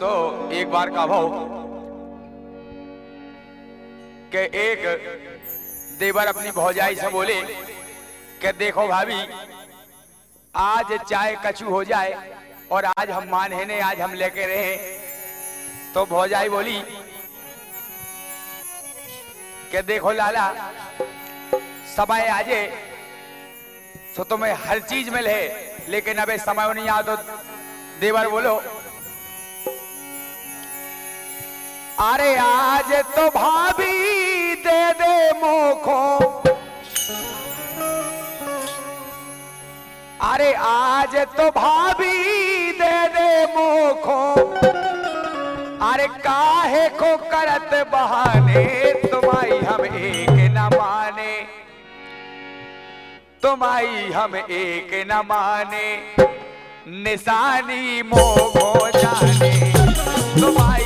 तो एक बार का भाव के एक देवर अपनी भौजाई से बोले कि देखो भाभी, आज चाय कचू हो जाए और आज हम माने ने आज हम लेके रहे तो भौजाई बोली, कि देखो लाला, समय आजे सो तुम्हें हर चीज़ मिले लेकिन अबे समय नहीं आ तो देवर बोलो अरे आज तो भाभी दे दे मोखो। अरे आज तो भाभी दे दे मोखो। अरे काहे को करत बहाने तुम्हारी हम एक न माने। तुम्हारी हम एक न माने। निशानी मोगो जाने। तुम्हारी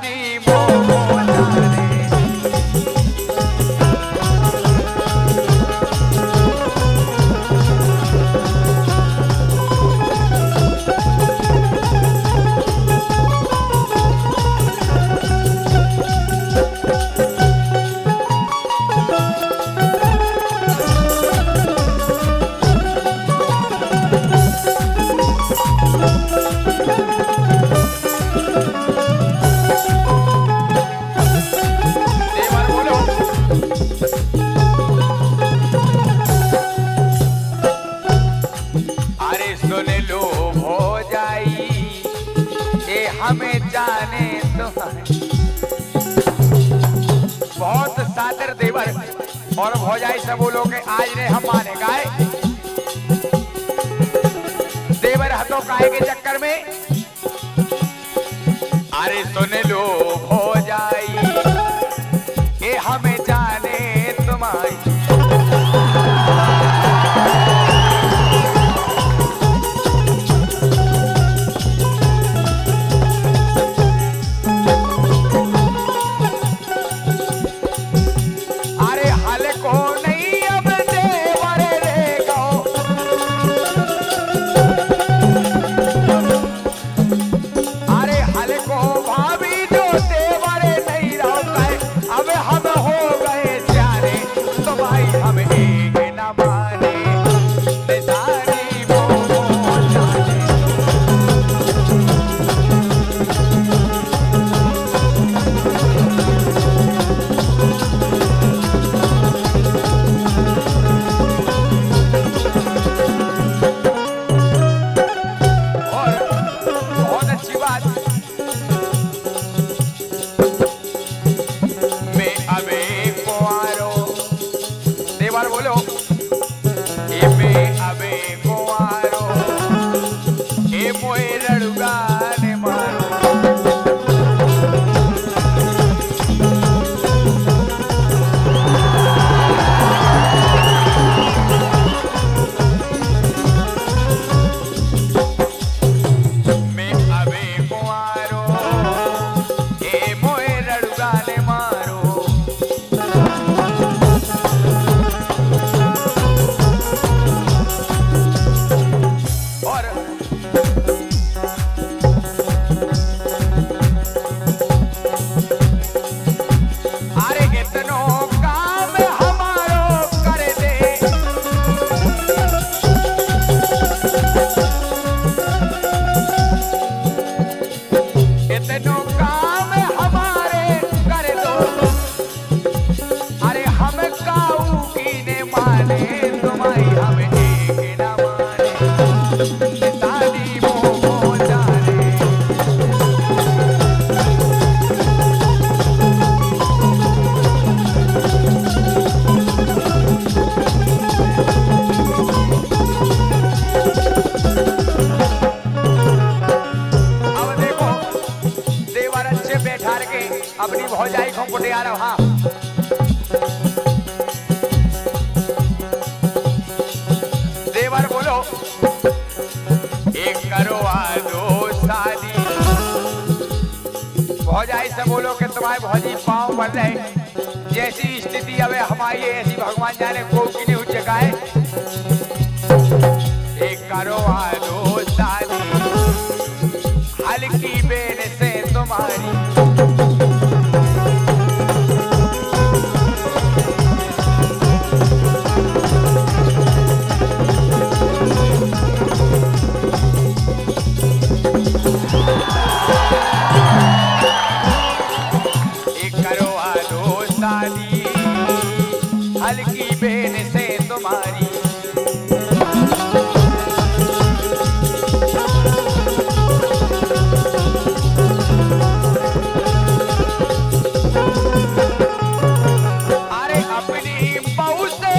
निशानी सादर देवर और भौजाई जाए बोलो लोग आज रे हम माने गाय। देवर हतो काय के चक्कर में? अरे सुन बजा रहा। हूँ हाँ देवर बोलो। एक करो दो शादी भौजाई से बोलो कि तुम्हारे भौजी पाँव बढ़ जाए जैसी स्थिति अब हमारी ऐसी भगवान जाने को की नहीं जगाए एक करो दो शादी Научная